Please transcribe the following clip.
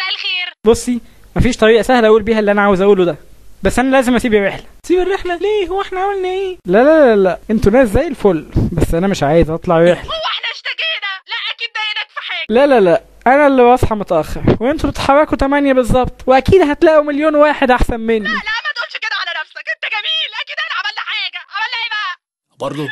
مساء الخير. بصي مفيش طريقة سهلة أقول بيها اللي أنا عاوز أقوله ده. بس أنا لازم أسيب الرحله سيب الرحلة. ليه؟ هو إحنا عملنا إيه؟ لا لا لا لا. أنتوا ناس زي الفل. بس أنا مش عايز أطلع رحله هو إحنا اشتكينا. لا أكيد ضايقناك في حاجة. لا لا لا. أنا اللي بصحى متأخر. وأنتوا بتتحركوا 8 بالظبط. وأكيد هتلاقوا مليون واحد أحسن مني. لا لا ما تقولش كده على نفسك. أنت جميل. أكيد إحنا عملنا حاجة. عملنا إيه بقى؟ برضه